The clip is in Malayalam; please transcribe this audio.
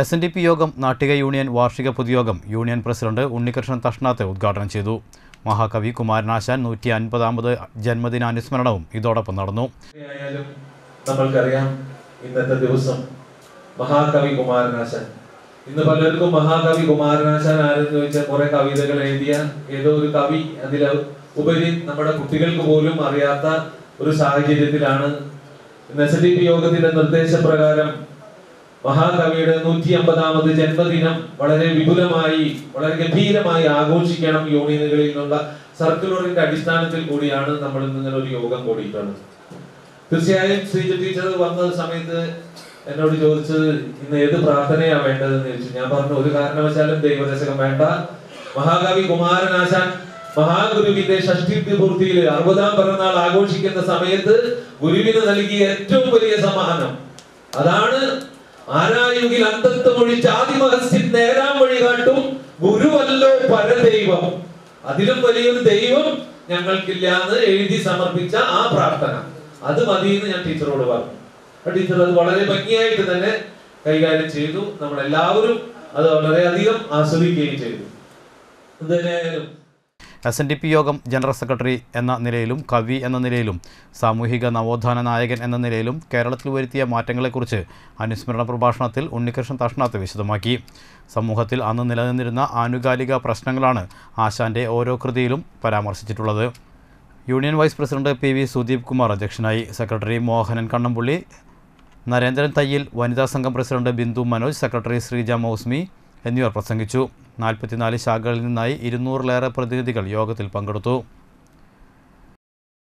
എസ് എൻ ഡി പി യോഗം നാട്ടിക യൂണിയൻ വാർഷിക പൊതുയോഗം യൂണിയൻ പ്രസിഡന്റ് ഉണ്ണികൃഷ്ണൻ തഷ്ണാത്ത് ഉദ്ഘാടനം ചെയ്തു. മഹാകവി കുമാരനാശാൻ നൂറ്റി അൻപതാമത് ജന്മദിനാനുസ്മരണവും ഇതോടൊപ്പം നടന്നു. നമ്മൾക്കറിയാം ഇന്നത്തെ ദിവസം മഹാകവി കുമാരനാശാൻ. ഇന്ന് പലർക്കും മഹാകവി കുമാരനാശാൻ ആരെന്ന് ചോദിച്ചാൽ കുറെ കവിതകൾ എഴുതിയ ഏതോ ഒരു കവി അതിൽ ഉപരി നമ്മുടെ കുട്ടികൾക്ക് പോലും അറിയാത്ത ഒരു സാഹചര്യത്തിലാണ്. എസ് എൻ ഡി പി യോഗത്തിന്റെ നിർദ്ദേശപ്രകാരം മഹാകവിയുടെ നൂറ്റി അമ്പതാമത് ജന്മദിനം വളരെ വിപുലമായി വളരെ ഗംഭീരമായി ആഘോഷിക്കണം യൂണിയനുകളിൽ നിന്നുള്ള സർക്കുലറിന്റെ അടിസ്ഥാനത്തിൽ കൂടിയാണ് നമ്മൾ ഇങ്ങനെ ഒരു യോഗം കൂടിയിട്ടുള്ളത്. തീർച്ചയായും ശ്രീജ ടീച്ചർ വന്ന സമയത്ത് എന്നോട് ചോദിച്ചത് ഇന്ന് ഏത് പ്രാർത്ഥനയാണ് വേണ്ടതെന്ന് ചോദിച്ചു. ഞാൻ പറഞ്ഞു ഒരു കാരണവശാലും ദൈവദശകം വേണ്ട. മഹാകവി കുമാരനാശാൻ മഹാഗുരുവിന്റെ ഷഷ്ടി പൂർത്തിയിൽ അറുപതാം പിറന്നാൾ ആഘോഷിക്കുന്ന സമയത്ത് ഗുരുവിന് നൽകിയ ഏറ്റവും വലിയ സമ്മാനം. അതാണ് ആരായുകിൽ അന്തത്വമൊഴിച്ച് ആദിമഹസ്യൻ നേരാം വഴി കാട്ടും ഗുരുവല്ലോ പരദൈവം. അതിലും വലിയൊരു ദൈവം ഞങ്ങൾക്കില്ല എന്ന് എഴുതി സമർപ്പിച്ച ആ പ്രാർത്ഥന. അത് മതി എന്ന് ഞാൻ ടീച്ചറോട് പറഞ്ഞു. ടീച്ചർ അത് വളരെ ഭംഗിയായിട്ട് തന്നെ കൈകാര്യം ചെയ്തു. നമ്മളെല്ലാവരും അത് വളരെയധികം ആസ്വദിക്കുകയും ചെയ്തു. എന്തായാലും എസ് എൻ ഡി പി യോഗം ജനറൽ സെക്രട്ടറി എന്ന നിലയിലും കവി എന്ന നിലയിലും സാമൂഹിക നവോത്ഥാന നായകൻ എന്ന നിലയിലും കേരളത്തിൽ വരുത്തിയ മാറ്റങ്ങളെക്കുറിച്ച് അനുസ്മരണ പ്രഭാഷണത്തിൽ ഉണ്ണികൃഷ്ണൻ തഷ്ണാത്ത് വിശദമാക്കി. സമൂഹത്തിൽ അന്ന് നിലനിന്നിരുന്ന ആനുകാലിക പ്രശ്നങ്ങളാണ് ആശാന്റെ ഓരോ കൃതിയിലും പരാമർശിച്ചിട്ടുള്ളത്. Union vice president P V Sudeep Kumar അധ്യക്ഷനായി സെക്രട്ടറി മോഹനൻ കണ്ണമ്പുള്ളി നരേന്ദ്രൻ തയ്യിൽ വനിതാ സംഘം പ്രസിഡന്റ് ബിന്ദു മനോജ് സെക്രട്ടറി ശ്രീജ മൗസ്മി എന്നിവർ പ്രസംഗിച്ചു. നാൽപ്പത്തിനാല് ശാഖകളിൽ നിന്നായി ഇരുന്നൂറിലേറെ പ്രതിനിധികൾ യോഗത്തിൽ പങ്കെടുത്തു.